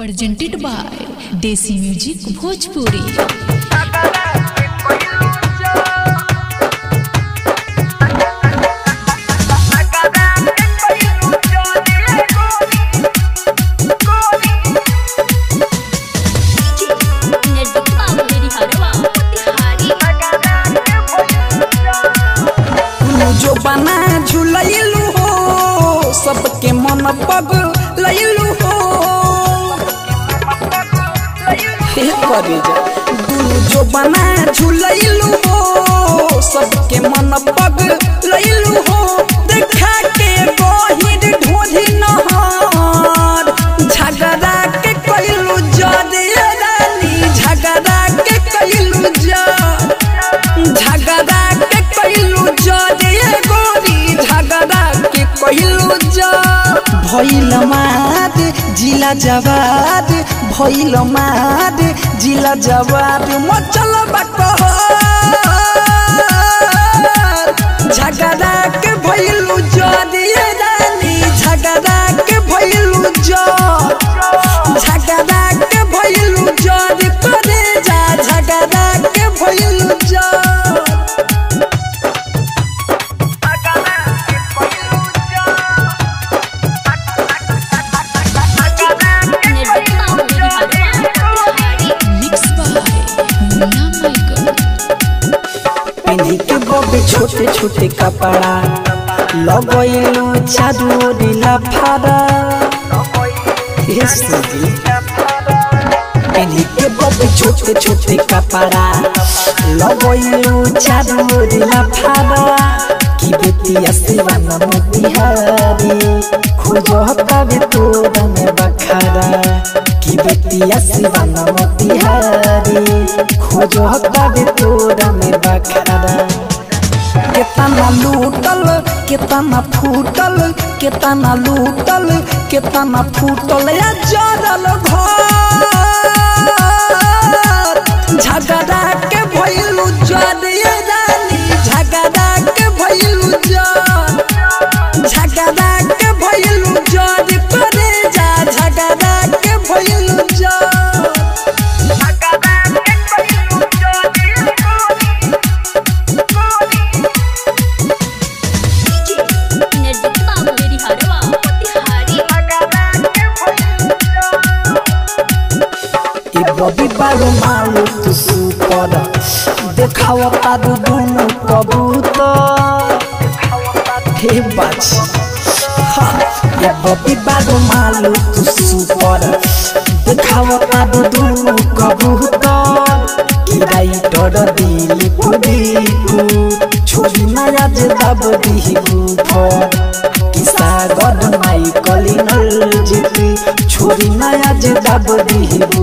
Presented by desi music Bhojpuri जो करे जा जो बना झुलैलू हो सबके मन पग लैलू हो देखा के गहिर ढोधी नहर झगड़ा के कइलू जदे रानी झगड़ा के कइलू जद झगड़ा के कइलू जदे गोरी झगड़ा के कइलू जद भइल माद जिला जवाद भैल माद। जिला जवाद मचल बकहर छोटे छोटे कपड़ा। लगैलू हे के बबे छोटे छोटे कपड़ा। लगैलू चादोरीला फाड़ा की बेटिया सिवान मोतिहारी खोजो तबे तोरा में की बेटिया सिवान मोतिहारी खोजो तबे तोरा में केतना लूटल कितना फूटल कितना लूटल कितना फूटल। या जरल घर। রবিবার মালুক সুপর দেখাও তার দুনু কবুতর। হে বাছি। রবিবার মালুক সুপর দেখাও তার দুনু কবুতর। কিরাই ডর দিলি পুদিকু ছবি না আজ দাব দিহু ফর কিসা গড নাই কলিনল জিতি ছবি না আজ দাব দিহু